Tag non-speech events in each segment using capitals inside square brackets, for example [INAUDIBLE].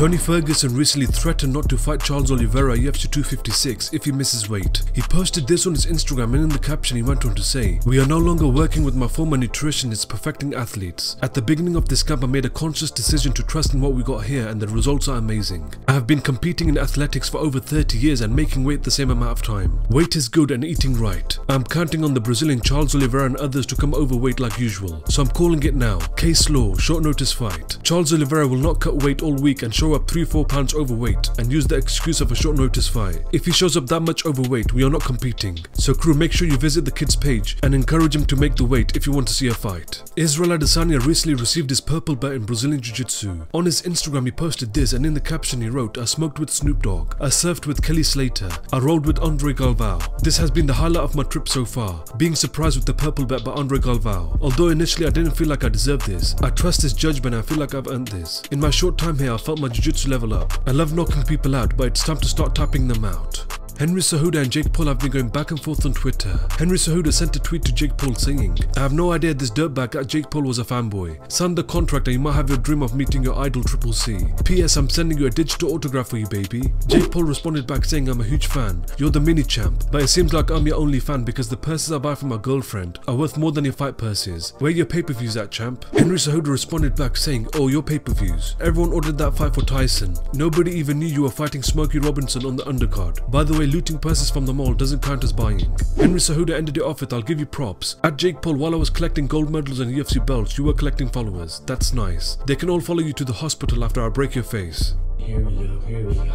Tony Ferguson recently threatened not to fight Charles Oliveira UFC 256 if he misses weight. He posted this on his Instagram and in the caption he went on to say, We are no longer working with my former nutritionist perfecting athletes. At the beginning of this camp I made a conscious decision to trust in what we got here and the results are amazing. I have been competing in athletics for over 30 years and making weight the same amount of time. Weight is good and eating right. I am counting on the Brazilian Charles Oliveira and others to come overweight like usual. So I'm calling it now. Case law, short notice fight. Charles Oliveira will not cut weight all week and show up 3-4 pounds overweight and use the excuse of a short notice fight. If he shows up that much overweight, we are not competing. So crew, make sure you visit the kid's page and encourage him to make the weight if you want to see a fight. Israel Adesanya recently received his purple belt in Brazilian Jiu-Jitsu. On his Instagram he posted this and in the caption he wrote, I smoked with Snoop Dogg, I surfed with Kelly Slater, I rolled with Andre Galvao. This has been the highlight of my trip so far, being surprised with the purple belt by Andre Galvao. Although initially I didn't feel like I deserved this, I trust his judgment and I feel like I've earned this. In my short time here I felt my jiu-jitsu level up. I love knocking people out but it's time to start tapping them out. Henry Cejudo and Jake Paul have been going back and forth on Twitter. Henry Cejudo sent a tweet to Jake Paul saying, I have no idea this dirtbag at Jake Paul was a fanboy. Sign the contract and you might have your dream of meeting your idol Triple C. P.S. I'm sending you a digital autograph for you baby. Jake Paul responded back saying I'm a huge fan. You're the mini champ. But it seems like I'm your only fan because the purses I buy for my girlfriend are worth more than your fight purses. Where your pay-per-views at champ? Henry Cejudo responded back saying, oh your pay-per-views. Everyone ordered that fight for Tyson. Nobody even knew you were fighting Smokey Robinson on the undercard. By the way, looting purses from the mall doesn't count as buying. Henry Cejudo ended it off with I'll give you props. At Jake Paul, while I was collecting gold medals and UFC belts, you were collecting followers. That's nice. They can all follow you to the hospital after I break your face. Here we go, here we go.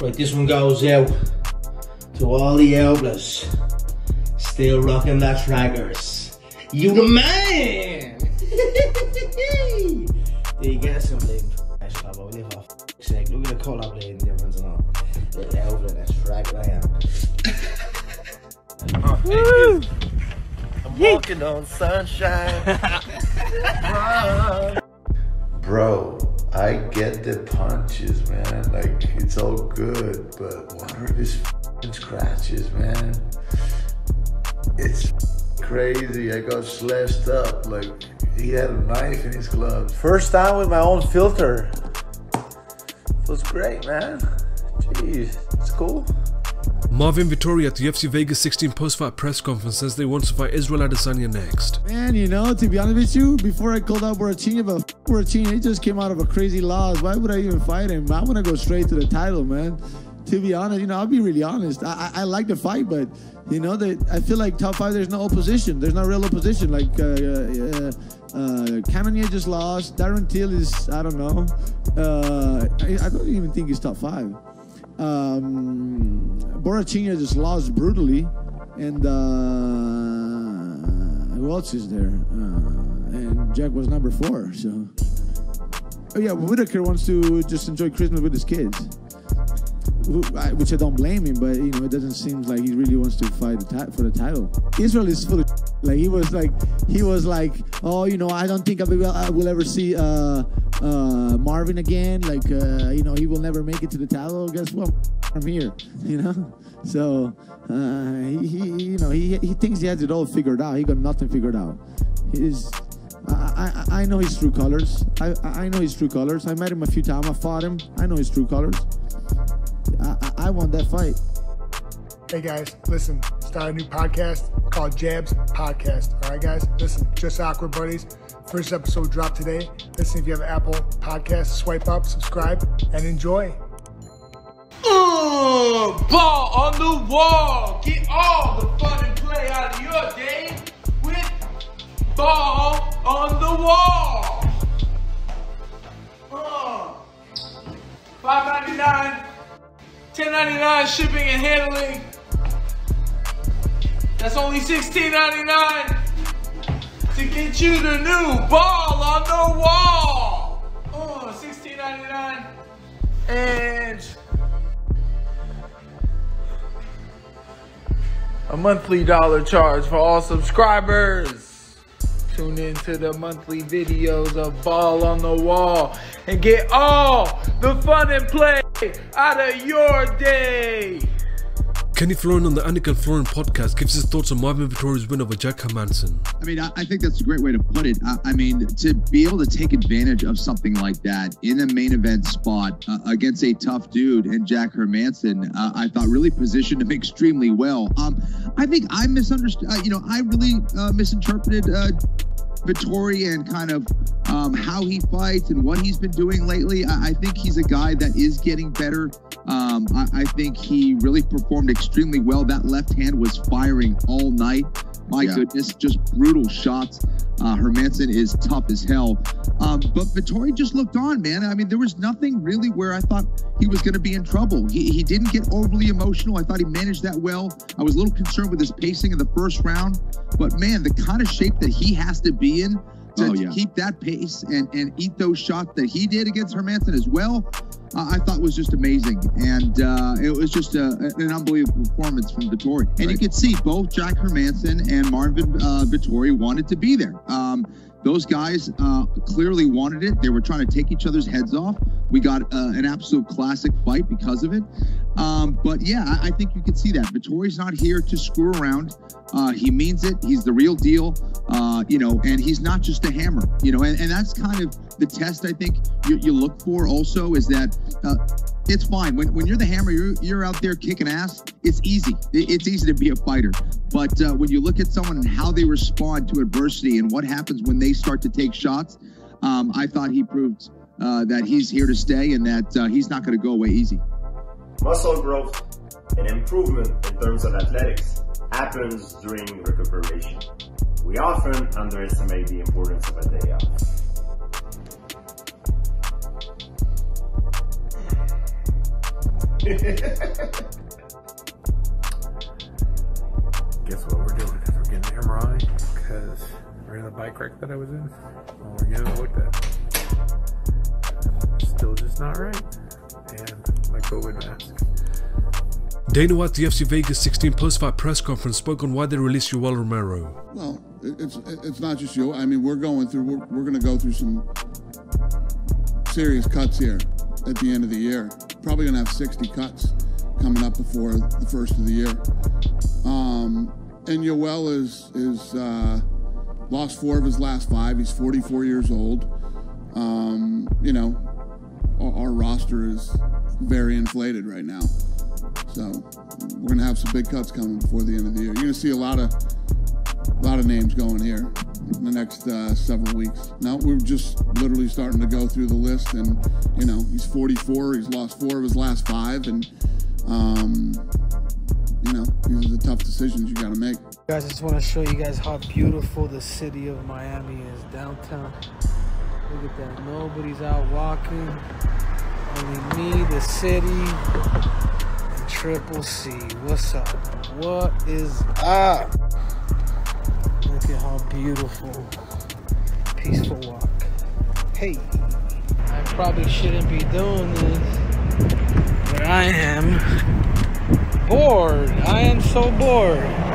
Right, this one goes out to all the outlaws still rocking that fraggers. You the man! [LAUGHS] there you get some sake. Look at the colour blade difference and. The outlet, that's fraggle I am. Woo! I'm walking on sunshine. [LAUGHS] Bro, I get the punches, man. Like, it's all good, but what are these scratches, man? It's crazy. I got slashed up. Like, he had a knife in his gloves. First time with my own filter. Feels great, man. Jeez, it's cool. Marvin Vettori at the UFC Vegas 16 post-fight press conference says they want to fight Israel Adesanya next. Man, you know, to be honest with you, before I called out Borrachinha, but f- Borrachinha, he just came out of a crazy loss. Why would I even fight him? I want to go straight to the title, man. To be honest, you know, I'll be really honest. I, I, I like the fight, but you know that I feel like top five. There's no opposition. There's no real opposition. Like uh, uh, uh, Cannonier just lost. Darren Till is I don't know. Uh, I, I don't even think he's top five. Um, just lost brutally, and uh, who else is there? Uh, and Jack was number four. So, oh yeah, Whittaker wants to just enjoy Christmas with his kids, which I don't blame him. But you know, it doesn't seem like he really wants to fight for the title. Israel is full of like he was like he was like, oh, you know, I don't think I will, ever see uh, uh, Marvin again. Like, uh, you know, he will never make it to the title. Guess what? I'm here. [LAUGHS] You know, so uh, he, he, you know, he he thinks he has it all figured out. He got nothing figured out. He's I, I, I know his true colors. I, I know his true colors. I met him a few times. I fought him. I know his true colors. I, I, I won that fight. Hey guys, listen, start a new podcast called Jabs Podcast. All right, guys, listen, just awkward buddies. First episode dropped today. Listen, if you have an Apple Podcast, swipe up, subscribe, and enjoy. Uh, ball on the wall. Get all the fun and play out of your day with ball on the wall. Uh, Five ninety nine, ten ninety nine shipping and handling. That's only $16.99 to get you the new ball on the wall. Oh, Ninety nine and. a monthly dollar charge for all subscribers. Tune in to the monthly videos of Ball on the Wall and get all the fun and play out of your day. Kenny Florian on the Anik and Florian podcast gives his thoughts on Marvin Vettori's win over Jack Hermansson. I mean, I, think that's a great way to put it. I, mean, to be able to take advantage of something like that in a main event spot uh, against a tough dude and Jack Hermansson, uh, I thought really positioned him [LAUGHS] extremely well. Um, I think I misunderstood, uh, you know, I really uh, misinterpreted uh, and kind of um, how he fights and what he's been doing lately. I, I think he's a guy that is getting better. Um, I, I, think he really performed extremely well. That left hand was firing all night. My yeah. goodness, just brutal shots. Uh, Hermansson is tough as hell. Um, but Vettori just looked on, man. I mean, there was nothing really where I thought he was going to be in trouble. He, he didn't get overly emotional. I thought he managed that well. I was a little concerned with his pacing in the first round. But man, the kind of shape that he has to be in to, oh, yeah. to keep that pace and, and eat those shots that he did against Hermansson as well, uh, I thought was just amazing. And uh, it was just a, an unbelievable performance from Vettori. And right. you could see both Jack Hermansson and Marvin uh, Vettori wanted to be there. Um, those guys uh, clearly wanted it. They were trying to take each other's heads off. We got uh, an absolute classic fight because of it. Um, but yeah, I, I, think you can see that. Vettori's not here to screw around. Uh, he means it. He's the real deal. Uh, you know, and he's not just a hammer. You know, and, and that's kind of the test I think you, you look for. Also, is that uh, it's fine. When, when you're the hammer you're, you're out there kicking ass it's easy. It's easy to be a fighter. But uh, when you look at someone and how they respond to adversity and what happens when they start to take shots um, i thought he proved uh, that he's here to stay and that uh, he's not going to go away easy. Muscle growth and improvement in terms of athletics happens during recuperation. We often underestimate the importance of a day off [LAUGHS] Guess what we're doing? We're getting an MRI because we're in the bike wreck that I was in. Well, we're getting it looked at. Still just not right. And my COVID mask. Dana White, the UFC Vegas 16 post-fight press conference, spoke on why they released Yoel Romero. Well, it's it's not just you. I mean, we're going through. We're, we're going to go through some serious cuts here at the end of the year. Probably going to have 60 cuts coming up before the first of the year. Um, and Yoel is is uh, lost four of his last five. He's 44 years old. Um, you know, our, our, roster is very inflated right now. So we're gonna have some big cuts coming before the end of the year. You're gonna see a lot of a lot of names going here the next uh, several weeks. Now we're just literally starting to go through the list, and you know he's 44. He's lost four of his last five, and um, you know these are the tough decisions you got to make. Guys, I just want to show you guys how beautiful the city of Miami is downtown. Look at that. Nobody's out walking. Only me, the city, and Triple C. What's up? What is up? At how beautiful. Peaceful walk. Hey, I probably shouldn't be doing this, but I am bored. I am so bored.